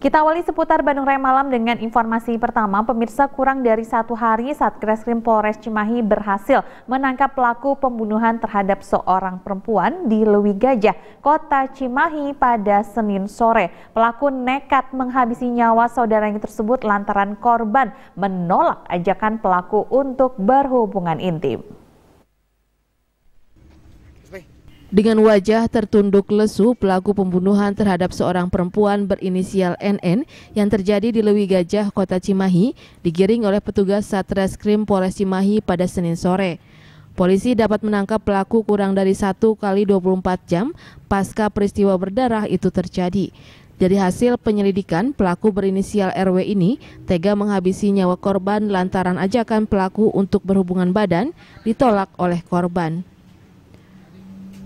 Kita awali seputar Bandung Raya Malam dengan informasi pertama. Pemirsa kurang dari satu hari Satreskrim Polres Cimahi berhasil menangkap pelaku pembunuhan terhadap seorang perempuan di Lewi Gajah, kota Cimahi pada Senin sore. Pelaku nekat menghabisi nyawa saudaranya tersebut lantaran korban menolak ajakan pelaku untuk berhubungan intim. Dengan wajah tertunduk lesu, pelaku pembunuhan terhadap seorang perempuan berinisial NN yang terjadi di Lewi Gajah, Kota Cimahi, digiring oleh petugas Satreskrim Polres Cimahi pada Senin sore. Polisi dapat menangkap pelaku kurang dari 1 kali 24 jam pasca peristiwa berdarah itu terjadi. Dari hasil penyelidikan, pelaku berinisial RW ini tega menghabisi nyawa korban lantaran ajakan pelaku untuk berhubungan badan ditolak oleh korban.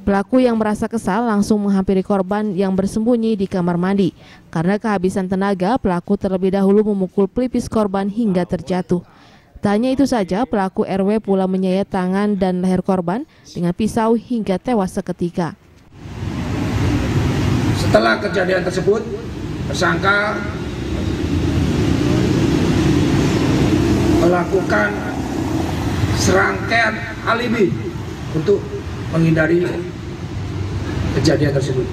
Pelaku yang merasa kesal langsung menghampiri korban yang bersembunyi di kamar mandi. Karena kehabisan tenaga, pelaku terlebih dahulu memukul pelipis korban hingga terjatuh. Tak hanya itu saja, pelaku RW pula menyayat tangan dan leher korban dengan pisau hingga tewas seketika. Setelah kejadian tersebut, tersangka melakukan serangkaian alibi untuk menghindari kejadian tersebut.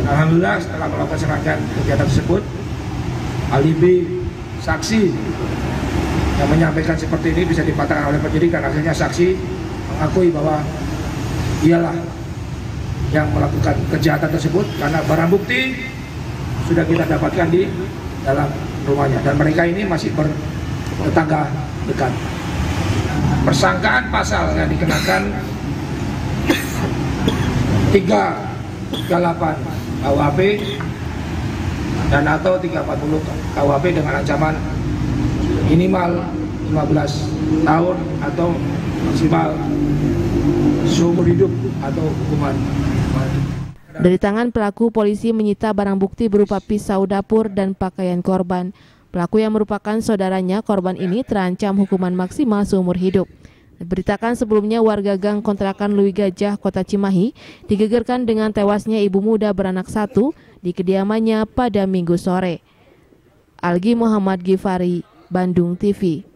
Dan Alhamdulillah setelah melakukan serangkaian kegiatan tersebut, alibi saksi yang menyampaikan seperti ini bisa dipatahkan oleh penyidik dan akhirnya saksi mengakui bahwa ialah yang melakukan kejahatan tersebut karena barang bukti sudah kita dapatkan di dalam rumahnya dan mereka ini masih bertetangga dekat. Persangkaan pasal yang dikenakan 338 KUHP dan atau 340 KUHP dengan ancaman minimal 15 tahun atau maksimal seumur hidup atau hukuman dari tangan pelaku, polisi menyita barang bukti berupa pisau dapur dan pakaian korban. Pelaku yang merupakan saudaranya korban ini terancam hukuman maksimal seumur hidup. Diberitakan sebelumnya warga gang kontrakan Lui Gajah, Kota Cimahi, digegerkan dengan tewasnya ibu muda beranak satu di kediamannya pada minggu sore. Algi Muhammad Gifari, Bandung TV.